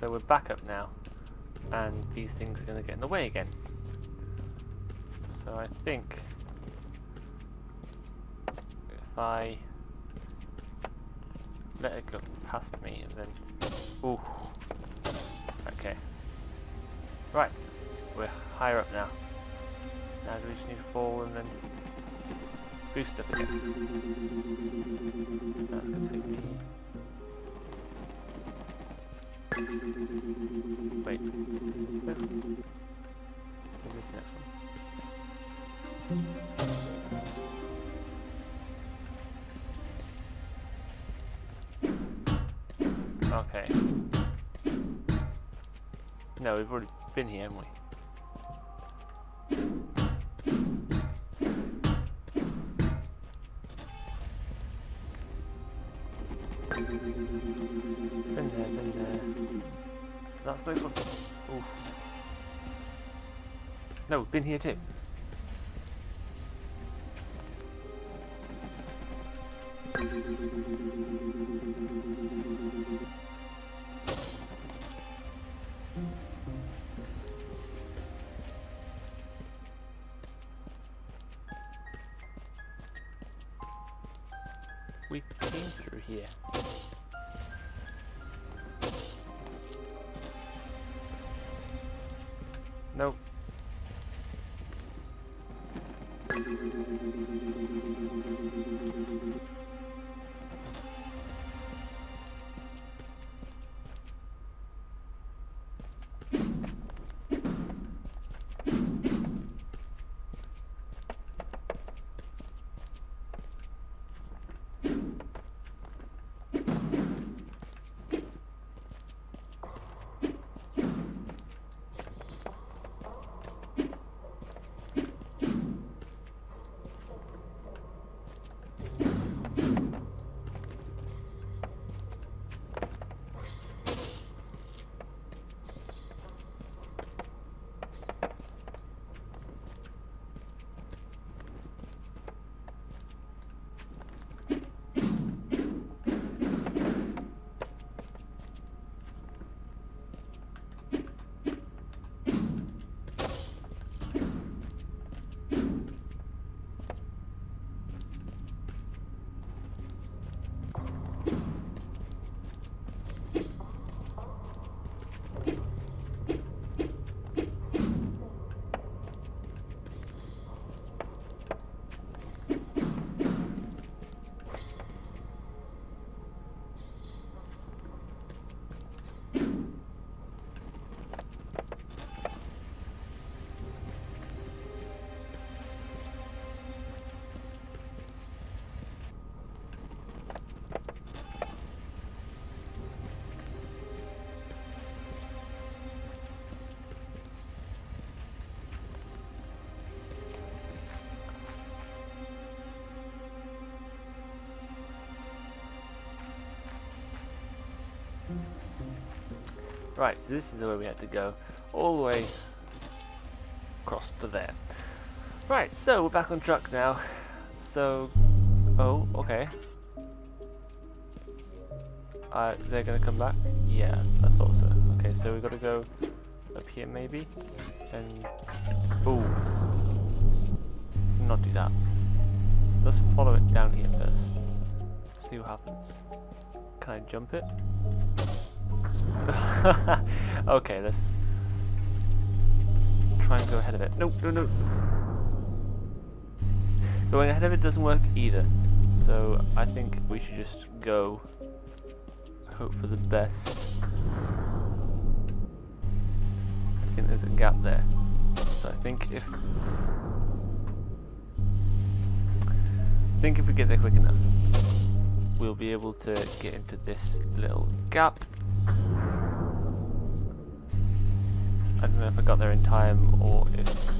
So we're back up now, and these things are going to get in the way again. So I think if I let it go past me and then, ooh, okay, right, we're higher up now. Now do we just need to fall and then boost up again? Okay. No, we've already been here, haven't we? Been there, been there. So that's the next one. Oof. No, we've been here too. We came through here. Nope. Right, so this is the way we had to go. All the way across to there. Right, so we're back on track now. So, oh, okay. Uh, they're gonna come back? Yeah, I thought so. Okay, so we gotta go up here maybe? And, ooh. Not do that. So let's follow it down here first. See what happens. Can I jump it? okay, let's try and go ahead of it. No, no, no. Going ahead of it doesn't work either. So I think we should just go. Hope for the best. I think there's a gap there. So I think if I think if we get there quick enough, we'll be able to get into this little gap I don't know if I got there in time or if...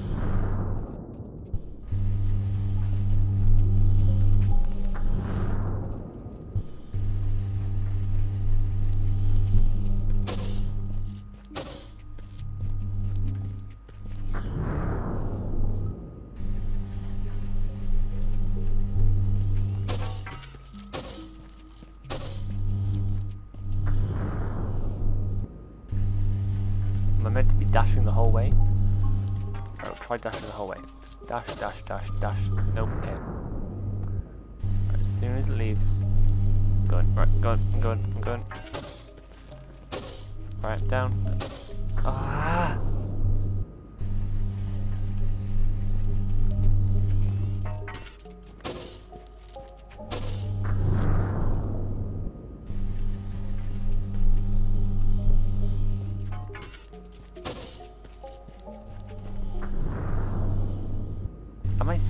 Am I meant to be dashing the whole way? Alright, try dashing the whole way. Dash, dash, dash, dash. Nope, okay. Right, as soon as it leaves. Going, right, going, I'm going, I'm going. Right, down. Ah!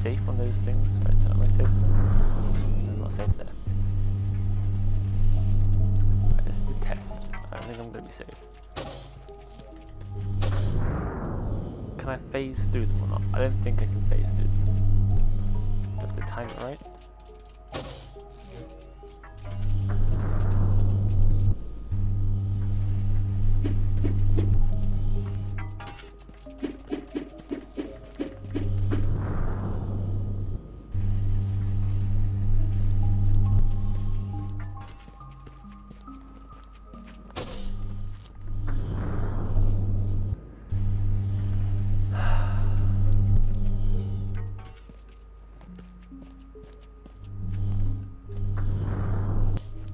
Safe on those things? Right, so am I safe? I'm not safe there. Right, this is the test. I don't think I'm gonna be safe. Can I phase through them or not? I don't think I can phase through them. Do I have to time it right?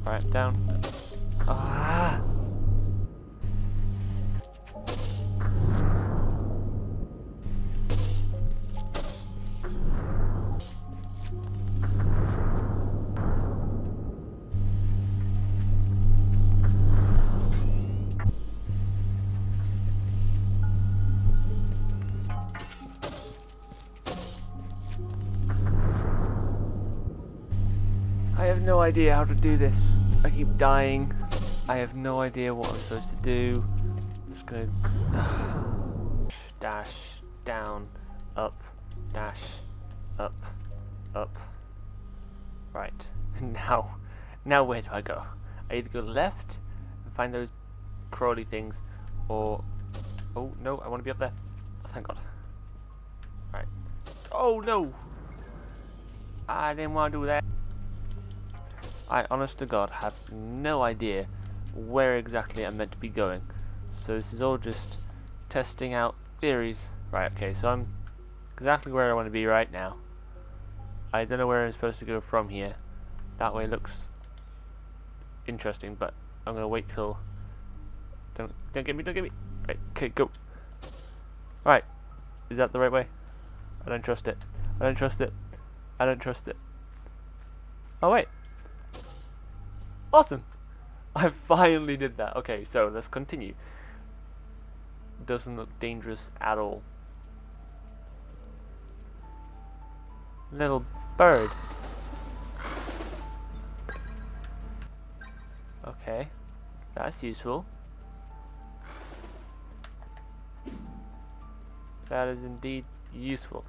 Right, down. Ah! No idea how to do this. I keep dying. I have no idea what I'm supposed to do. I'm just gonna dash down, up, dash, up, up. Right. Now, now where do I go? I either go left and find those crawly things, or oh no, I want to be up there. Oh, thank God. Right. Oh no! I didn't want to do that. I honest to God have no idea where exactly I'm meant to be going. So this is all just testing out theories. Right, okay, so I'm exactly where I want to be right now. I don't know where I'm supposed to go from here. That way looks interesting, but I'm gonna wait till don't don't get me, don't get me. Right, okay, go. Right. Is that the right way? I don't trust it. I don't trust it. I don't trust it. Oh wait. Awesome! I finally did that. Okay, so let's continue. Doesn't look dangerous at all. Little bird. Okay, that's useful. That is indeed useful.